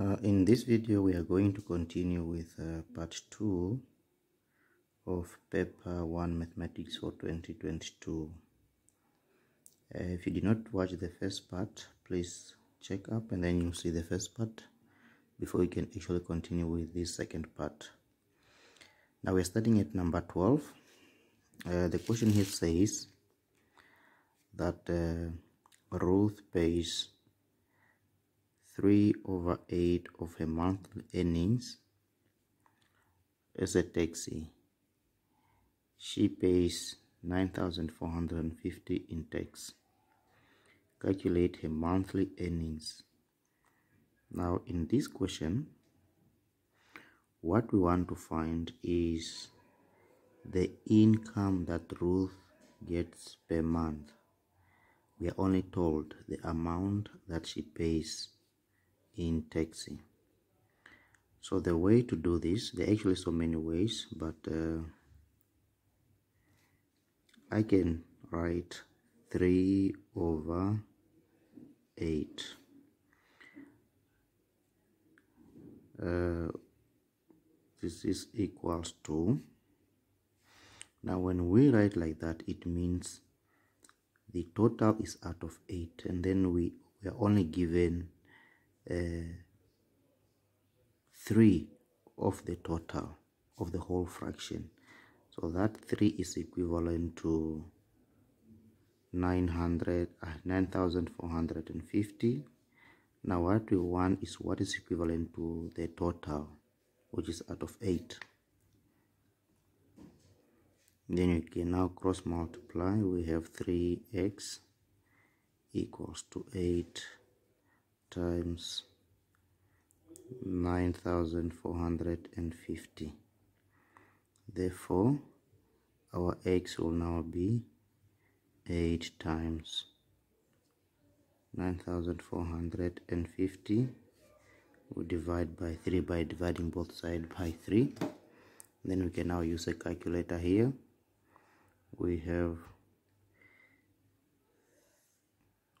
Uh, in this video we are going to continue with uh, part 2 of paper 1 mathematics for 2022 uh, if you did not watch the first part please check up and then you see the first part before you can actually continue with this second part. Now we're starting at number 12 uh, the question here says that uh, Ruth pays 3 over 8 of her monthly earnings as a taxi. She pays 9,450 in tax. Calculate her monthly earnings. Now, in this question, what we want to find is the income that Ruth gets per month. We are only told the amount that she pays in taxi. So the way to do this there are actually so many ways but uh, I can write 3 over 8 uh, this is equals to now when we write like that it means the total is out of 8 and then we, we are only given 3 of the total of the whole fraction. So that 3 is equivalent to 900 uh, 9450 now what we want is what is equivalent to the total which is out of 8 then you can now cross multiply. We have 3x equals to 8 times 9450 therefore our x will now be 8 times 9450 we divide by 3 by dividing both sides by 3 then we can now use a calculator here. We have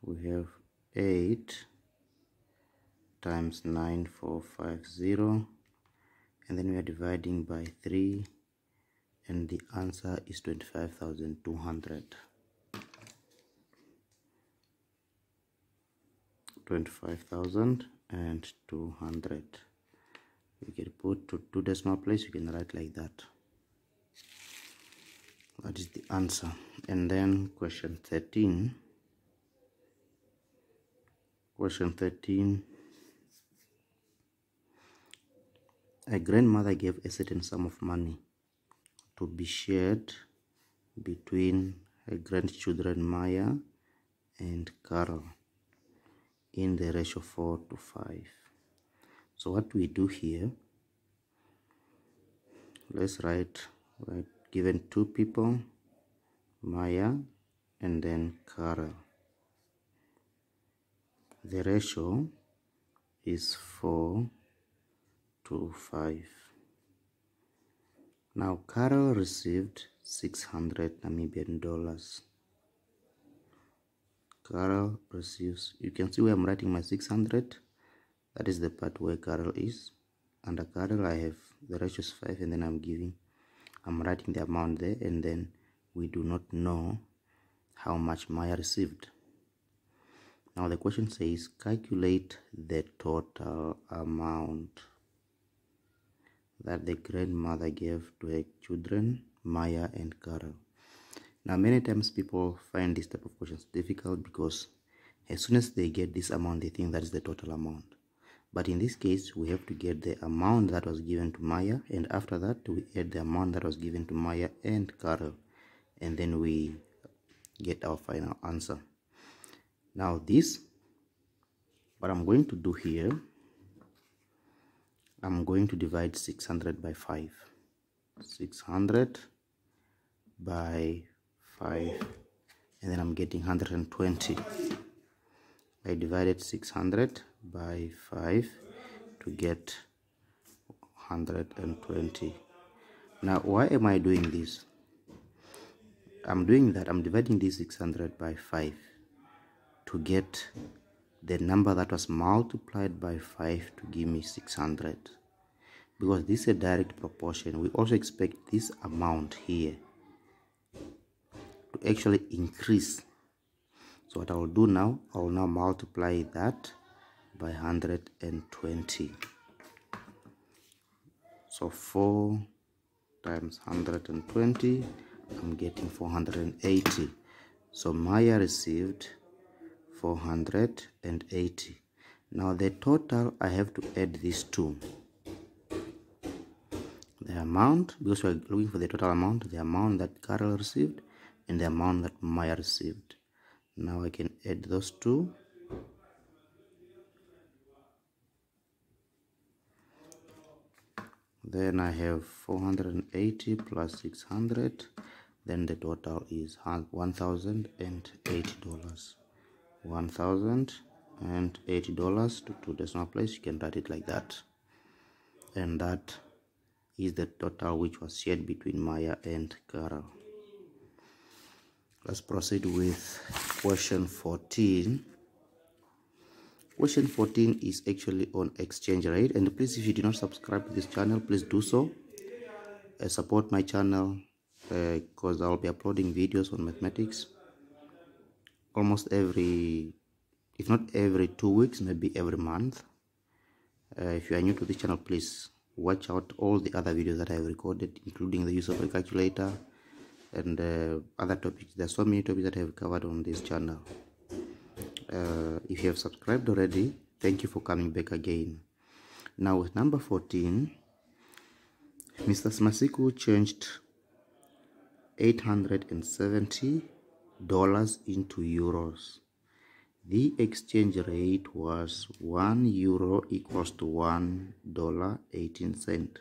we have 8 times 9450 and then we are dividing by 3 and the answer is 25,200 25,200 you can put to two decimal place you can write like that. That is the answer. And then question 13 question 13 A grandmother gave a certain sum of money to be shared between her grandchildren Maya and Carol in the ratio 4 to 5. So what we do here, let's write, given two people, Maya and then Carol. The ratio is 4 5. Now Carol received 600 Namibian dollars. Carol receives, you can see where I'm writing my 600. That is the part where Carol is. Under Carol I have the ratio is 5 and then I'm giving, I'm writing the amount there and then we do not know how much Maya received. Now the question says calculate the total amount that the grandmother gave to her children, Maya and Carol. Now, many times people find this type of questions difficult because as soon as they get this amount, they think that is the total amount. But in this case, we have to get the amount that was given to Maya, and after that, we add the amount that was given to Maya and Carol, and then we get our final answer. Now, this, what I'm going to do here I'm going to divide 600 by 5 600 by 5 and then I'm getting 120 I divided 600 by 5 to get 120 now why am I doing this? I'm doing that I'm dividing this 600 by 5 to get the number that was multiplied by 5 to give me 600 because this is a direct proportion we also expect this amount here to actually increase. So what I will do now I will now multiply that by 120 so 4 times 120 I'm getting 480 so Maya received 480 now the total I have to add these two. The amount because we're looking for the total amount the amount that Carol received and the amount that Maya received. Now I can add those two. Then I have 480 plus 600 then the total is $1080 $1080 to two decimal place. You can write it like that. And that is the total which was shared between Maya and Carol. Let's proceed with question 14 question 14 is actually on exchange rate. And please if you do not subscribe to this channel please do so. Uh, support my channel because uh, i'll be uploading videos on mathematics almost every if not every two weeks maybe every month. Uh, if you are new to this channel please watch out all the other videos that i have recorded including the use of a calculator and uh, other topics. There are so many topics that i have covered on this channel. Uh, if you have subscribed already thank you for coming back again. Now with number 14 mr Simasiku changed 870 dollars into euros. The exchange rate was 1 euro equals to 1 dollar 18 cent.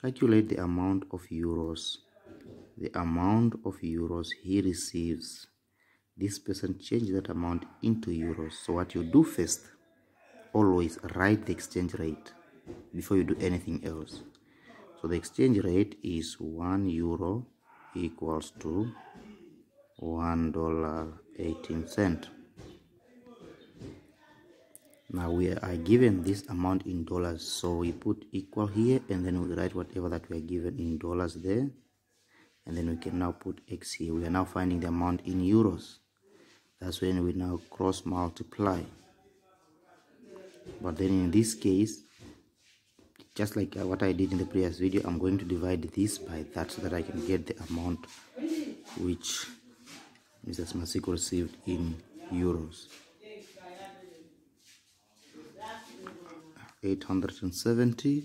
Calculate the amount of euros. The amount of euros he receives. This person changed that amount into euros. So what you do first always write the exchange rate before you do anything else. So the exchange rate is 1 euro equals to 1 dollar 18 cent. Now we are given this amount in dollars so we put equal here and then we write whatever that we are given in dollars there and then we can now put x here. We are now finding the amount in euros. That's when we now cross multiply. But then in this case just like uh, what I did in the previous video I'm going to divide this by that so that I can get the amount which Mrs. Masiko received in euros. 870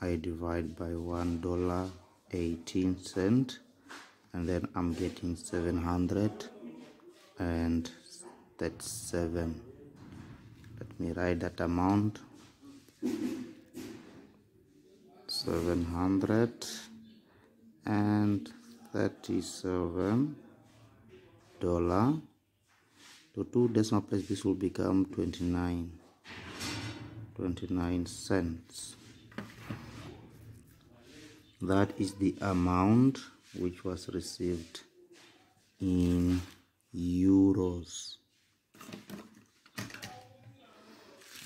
I divide by one dollar 18 cent and then I'm getting 700 and that's 7 let me write that amount. 700 and 37 dollar to two decimal place this will become 29 29 cents. That is the amount which was received in euros.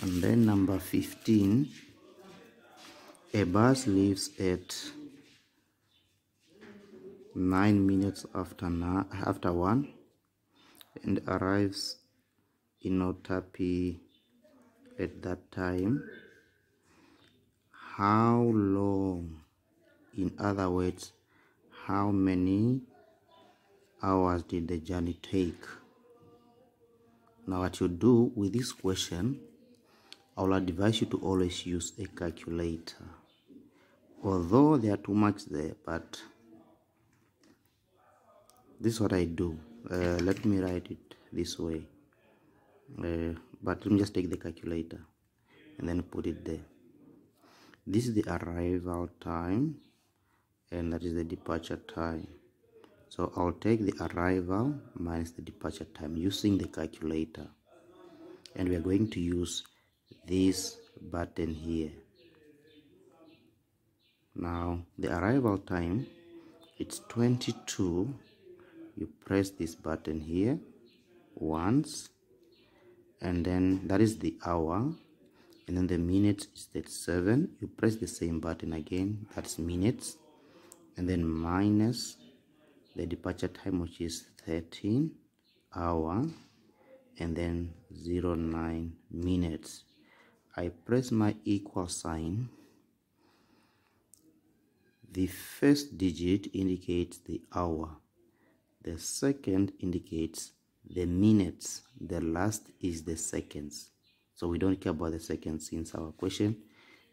And then number 15 a bus leaves at 9 minutes after after 1 and arrives in Otavi at that time. How long in other words how many hours did the journey take? Now what you do with this question i will advise you to always use a calculator. Although there are too much there but this is what i do uh, let me write it this way. Uh, but let me just take the calculator and then put it there. This is the arrival time and that is the departure time. So I'll take the arrival minus the departure time using the calculator. And we are going to use this button here. Now the arrival time it's 22 you press this button here once and then that is the hour. And then the minutes is 7 you press the same button again that's minutes. And then minus the departure time which is 13 hour and then 09 minutes. I press my equal sign. The first digit indicates the hour the second indicates the minutes. The last is the seconds. So we don't care about the seconds since our question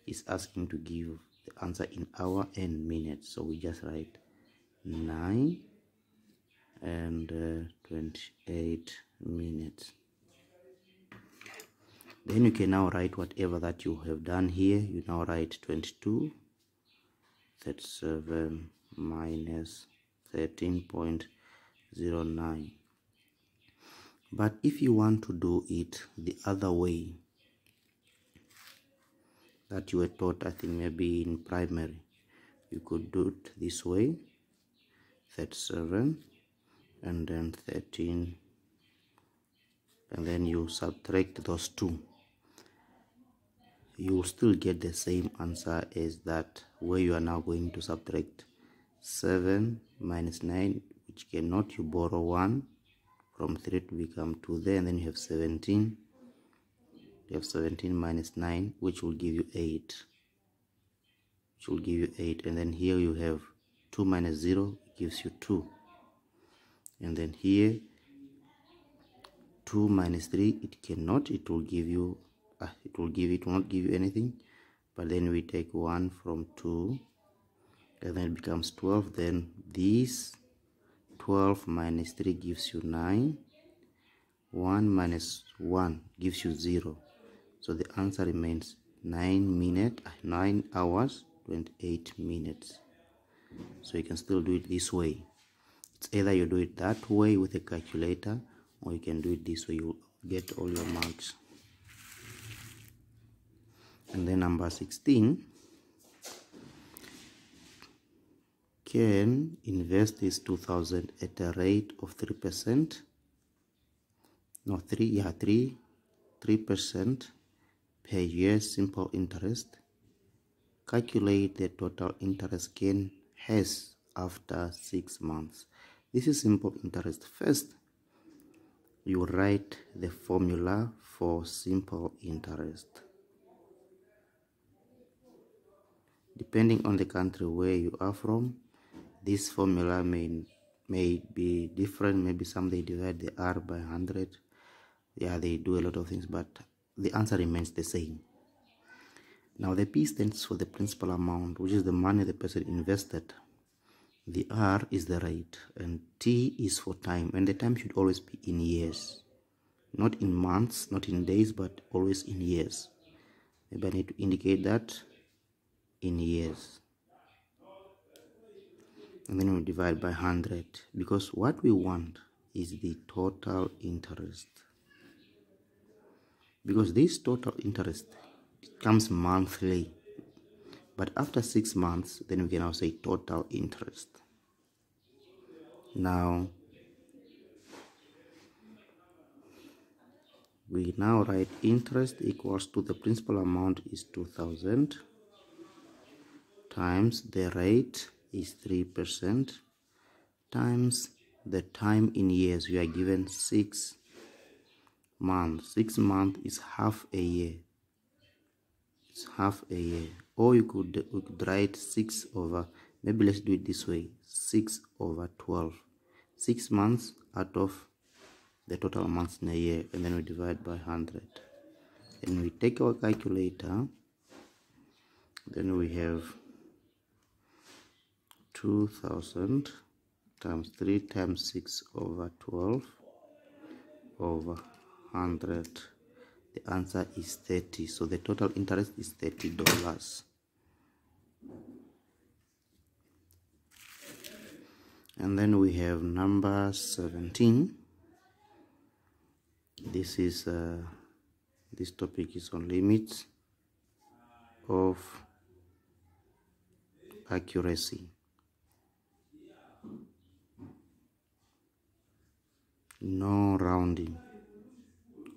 is asking to give the answer in hour and minutes. So we just write 9 and uh, 28 minutes. Then you can now write whatever that you have done here. You now write 22 That's 37 minus 13.09 but if you want to do it the other way that you were taught i think maybe in primary you could do it this way 37 and then 13 and then you subtract those two. You will still get the same answer as that where you are now going to subtract 7 minus 9 which cannot you borrow 1 from 3 to become 2 there and then you have 17 you have 17 minus 9 which will give you 8 which will give you 8 and then here you have 2 minus 0 gives you 2 and then here 2 minus 3 it cannot it will give you uh, it will give it will not give you anything. But then we take 1 from 2 and then it becomes 12 then this 12 minus 3 gives you 9 1 minus 1 gives you 0 so the answer remains 9 minutes 9 hours 28 minutes. So you can still do it this way. It's either you do it that way with a calculator or you can do it this way. You get all your marks. And then number 16 can invest this 2000 at a rate of 3% no 3 yeah 3 3% per year simple interest. Calculate the total interest gain has after 6 months. This is simple interest. First you write the formula for simple interest. Depending on the country where you are from this formula may may be different maybe some they divide the r by 100 yeah they do a lot of things but the answer remains the same. Now the p stands for the principal amount which is the money the person invested. The r is the rate and t is for time and the time should always be in years. Not in months not in days but always in years. Maybe i need to indicate that in years and then we divide by 100 because what we want is the total interest. Because this total interest comes monthly but after six months then we can now say total interest. Now we now write interest equals to the principal amount is 2000 times the rate is 3% times the time in years. We are given 6 months. 6 months is half a year. It's half a year. Or you could, you could write 6 over maybe let's do it this way 6 over 12 6 months out of the total months in a year and then we divide by 100 and we take our calculator then we have 2000 times 3 times 6 over 12 over 100 the answer is 30 so the total interest is 30 dollars. And then we have number 17 this is uh, this topic is on limits of accuracy no rounding.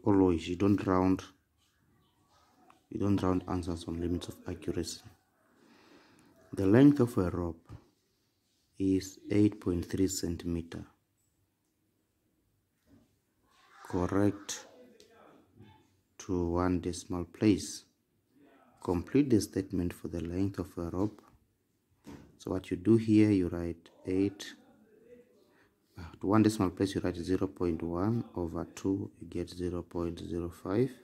Always you don't round. You don't round answers on limits of accuracy. The length of a rope is 8.3 centimeter. Correct to one decimal place. Complete the statement for the length of a rope. So what you do here you write 8 Ah, to one decimal place you write 0 0.1 over 2 you get 0 0.05